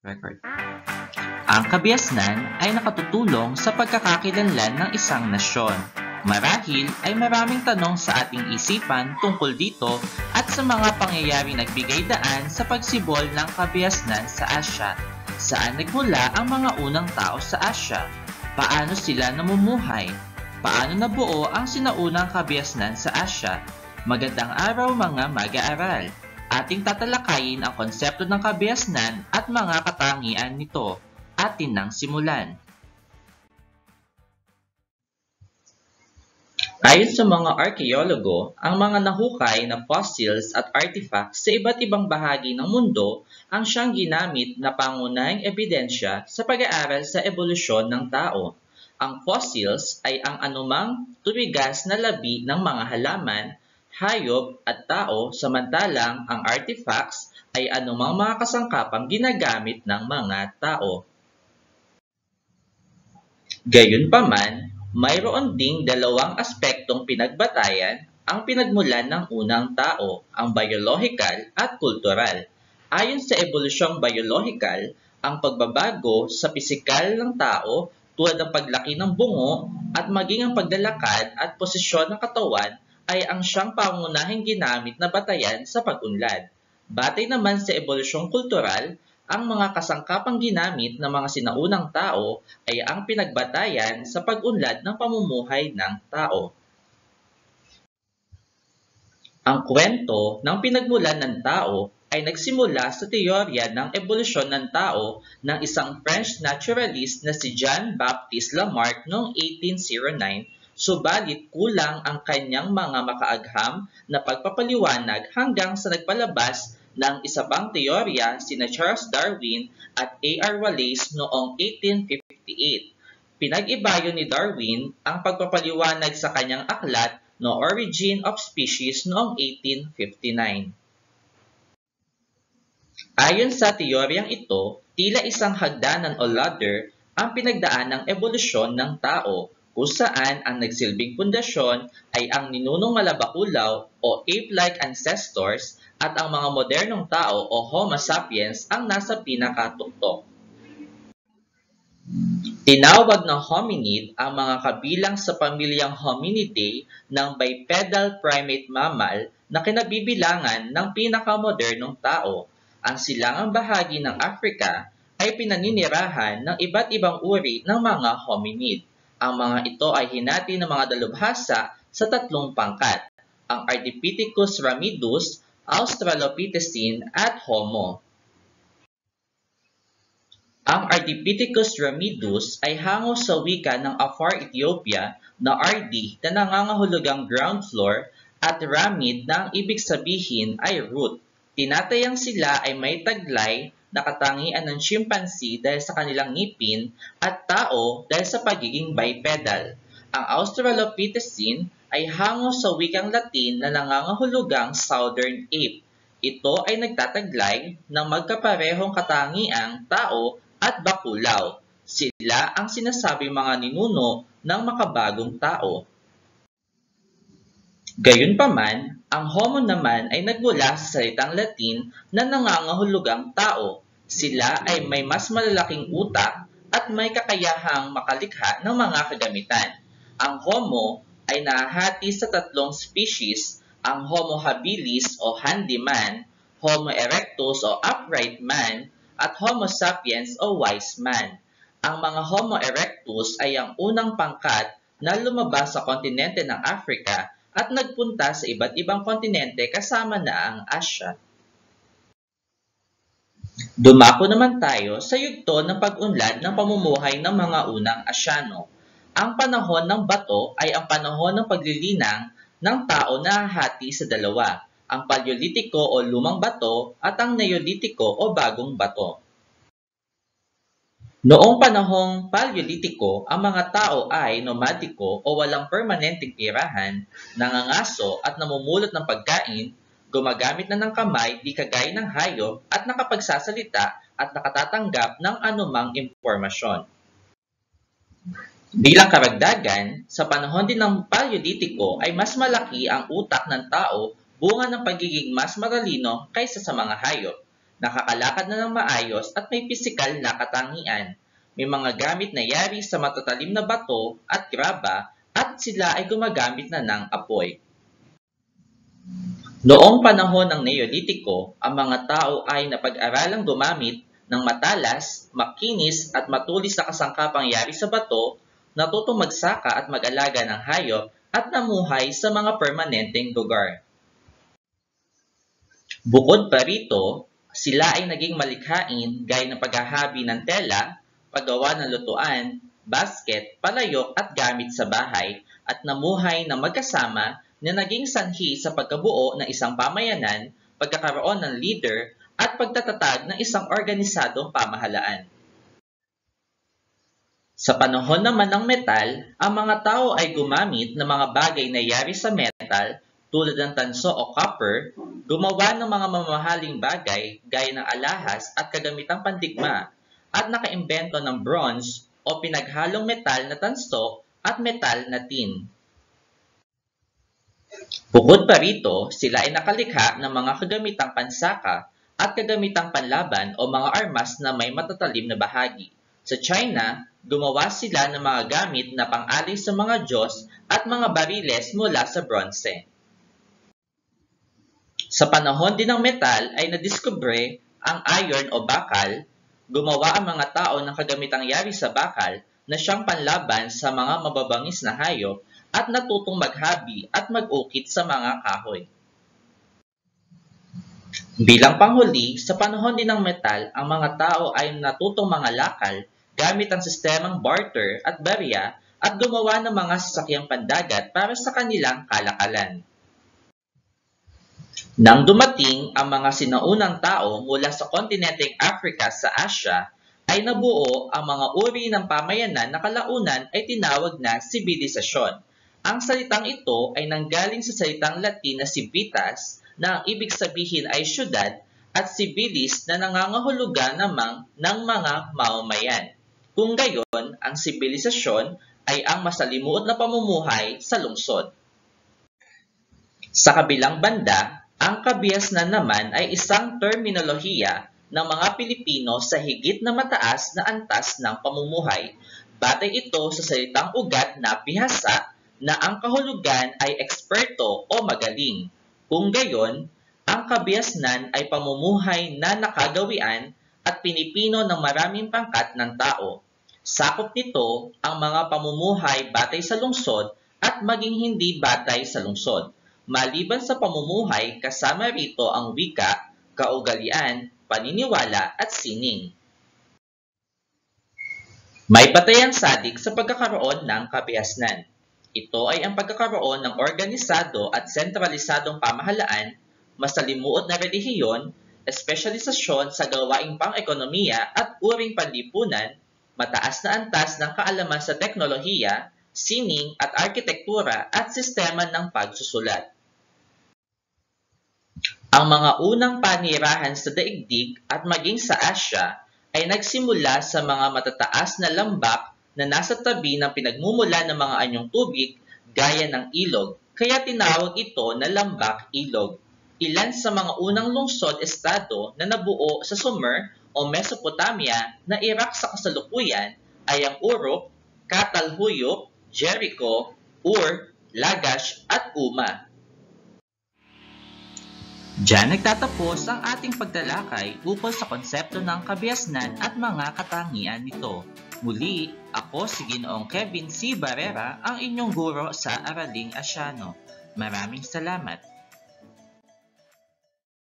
Record. Ang kabiasnan ay nakatutulong sa pagkakakilanlan ng isang nasyon. Marahil ay maraming tanong sa ating isipan tungkol dito at sa mga pangyayaring nagbigay daan sa pagsibol ng kabiasnan sa Asya. Saan nagmula ang mga unang tao sa Asya? Paano sila namumuhay? Paano nabuo ang sinaunang kabiasnan sa Asya? Magandang araw mga mag-aaral! Ating tatalakayin ang konsepto ng kabiasnan mga katangian nito. Atin nang simulan. Ayon sa mga arkeologo, ang mga nahukay na fossils at artifacts sa iba't ibang bahagi ng mundo ang siyang ginamit na pangunahing ebidensya sa pag-aaral sa ebolusyon ng tao. Ang fossils ay ang anumang tumigas na labi ng mga halaman hayop at tao samantalang ang artifacts ay anumang mga kasangkapang ginagamit ng mga tao. Gayunpaman, mayroon ding dalawang aspektong pinagbatayan ang pinagmulan ng unang tao, ang biological at kultural. Ayon sa ebolusyong biological, ang pagbabago sa pisikal ng tao tulad ng paglaki ng bungo at maging ang paglalakad at posisyon ng katawan ay ang siyang pangunahing ginamit na batayan sa pag-unlad. Batay naman sa ebolusyong kultural, ang mga kasangkapang ginamit ng mga sinaunang tao ay ang pinagbatayan sa pag-unlad ng pamumuhay ng tao. Ang kwento ng pinagmulan ng tao ay nagsimula sa teorya ng ebolusyon ng tao ng isang French naturalist na si Jean-Baptiste Lamarck noong 1809 subalit kulang ang kanyang mga makaagham na pagpapaliwanag hanggang sa nagpalabas ng isa pang teorya sina Charles Darwin at A.R. Wallace noong 1858. Pinag-ibayo ni Darwin ang pagpapaliwanag sa kanyang aklat no Origin of Species noong 1859. Ayon sa teoryang ito, tila isang hagdanan o ladder ang pinagdaan ng ebolusyon ng tao kung saan ang nagsilbing pundasyon ay ang ninunong malabakulaw o ape-like ancestors at ang mga modernong tao o Homo sapiens ang nasa pinakatuktok. Tinawag ng hominid ang mga kabilang sa pamilyang Hominidae ng bipedal primate mammal na kinabibilangan ng pinakamodernong tao. Ang silangang bahagi ng Africa ay pinaninirahan ng iba't ibang uri ng mga hominid. Ang mga ito ay hinati ng mga dalubhasa sa tatlong pangkat, ang Ardipithecus ramidus, Australopithecine at Homo. Ang Ardipithecus ramidus ay hango sa wika ng Afar Ethiopia na RD na nangangahulugang ground floor at ramid na ang ibig sabihin ay root. Tinatayang sila ay may taglay na katangian ng chimpanzee dahil sa kanilang ngipin at tao dahil sa pagiging bipedal. Ang Australopithecine ay hango sa wikang Latin na nangangahulugang Southern Ape. Ito ay nagtataglay ng magkaparehong katangiang tao at bakulaw. Sila ang sinasabing mga ninuno ng makabagong tao. Gayunpaman, ang Homo naman ay nagmula sa salitang Latin na nangangahulugang tao. Sila ay may mas malalaking utak at may kakayahang makalikha ng mga kagamitan. Ang Homo ay nahati sa tatlong species, ang Homo habilis o handyman, Homo erectus o upright man, at Homo sapiens o wise man. Ang mga Homo erectus ay ang unang pangkat na lumabas sa kontinente ng Africa at nagpunta sa iba't ibang kontinente kasama na ang Asya. Dumako naman tayo sa yugto ng pag-unlad ng pamumuhay ng mga unang Asyano. Ang panahon ng bato ay ang panahon ng paglilinang ng tao na hati sa dalawa, ang Paleolitiko o lumang bato at ang Neolitiko o bagong bato. Noong panahong Paleolitiko, ang mga tao ay nomadiko o walang permanenteng tirahan, nangangaso at namumulot ng pagkain, gumagamit na ng kamay di kagaya ng hayop at nakapagsasalita at nakatatanggap ng anumang impormasyon. Bilang karagdagan, sa panahon din ng Paleolitiko ay mas malaki ang utak ng tao bunga ng pagiging mas maralino kaysa sa mga hayop. nakakalakad na ng maayos at may pisikal na katangian. May mga gamit na yari sa matatalim na bato at graba at sila ay gumagamit na ng apoy. Noong panahon ng Neolitiko, ang mga tao ay napag-aralang gumamit ng matalas, makinis at matulis na kasangkapang yari sa bato, natutong magsaka at mag-alaga ng hayop at namuhay sa mga permanenteng lugar. Bukod pa rito, sila ay naging malikhain gaya ng paghahabi ng tela, paggawa ng lutuan, basket, palayok at gamit sa bahay at namuhay na magkasama na naging sanhi sa pagkabuo ng isang pamayanan, pagkakaroon ng leader at pagtatatag ng isang organisadong pamahalaan. Sa panahon naman ng metal, ang mga tao ay gumamit ng mga bagay na yari sa metal tulad ng tanso o copper, gumawa ng mga mamahaling bagay gaya ng alahas at kagamitang pandigma, at nakaimbento ng bronze o pinaghalong metal na tanso at metal na tin. Bukod pa rito, sila ay nakalikha ng mga kagamitang pansaka at kagamitang panlaban o mga armas na may matatalim na bahagi. Sa China, gumawa sila ng mga gamit na pang-alay sa mga Diyos at mga bariles mula sa bronze. Sa panahon din ng metal ay nadiskubre ang iron o bakal, gumawa ang mga tao ng kagamitang yari sa bakal na siyang panlaban sa mga mababangis na hayop at natutong maghabi at mag-ukit sa mga kahoy. Bilang panghuli, sa panahon din ng metal, ang mga tao ay natutong mga lakal gamit ang sistemang barter at barya at gumawa ng mga sasakyang pandagat para sa kanilang kalakalan. Nang dumating ang mga sinaunang tao mula sa kontinenteng Africa sa Asia, ay nabuo ang mga uri ng pamayanan na kalaunan ay tinawag na sibilisasyon. Ang salitang ito ay nanggaling sa salitang Latin na civitas na ang ibig sabihin ay syudad at sibilis na nangangahulugan namang ng mga mamamayan. Kung gayon, ang sibilisasyon ay ang masalimuot na pamumuhay sa lungsod. Sa kabilang banda, ang kabiasnan naman ay isang terminolohiya ng mga Pilipino sa higit na mataas na antas ng pamumuhay. Batay ito sa salitang ugat na bihasa na ang kahulugan ay eksperto o magaling. Kung gayon, ang kabiasnan ay pamumuhay na nakagawian at pinipino ng maraming pangkat ng tao. Sakop nito ang mga pamumuhay batay sa lungsod at maging hindi batay sa lungsod. Maliban sa pamumuhay, kasama rito ang wika, kaugalian, paniniwala at sining. May patayang sadik sa pagkakaroon ng kabihasnan. Ito ay ang pagkakaroon ng organisado at sentralisadong pamahalaan, masalimuot na relihiyon, espesyalisasyon sa gawaing pang-ekonomiya at uring panlipunan, mataas na antas ng kaalaman sa teknolohiya, sining at arkitektura at sistema ng pagsusulat. Ang mga unang panirahan sa daigdig at maging sa Asya ay nagsimula sa mga matataas na lambak na nasa tabi ng pinagmumula ng mga anyong tubig gaya ng ilog, kaya tinawag ito na lambak-ilog. Ilan sa mga unang lungsod-estado na nabuo sa Sumer o Mesopotamia na Iraq sa kasalukuyan ay ang Uruk, Katalhuyuk, Jericho, Ur, Lagash at Uma. Diyan nagtatapos ang ating pagtalakay ukol sa konsepto ng kabiasnan at mga katangian nito. Muli, ako si Ginoong Kevin C. Barrera, ang inyong guro sa Araling Asyano. Maraming salamat.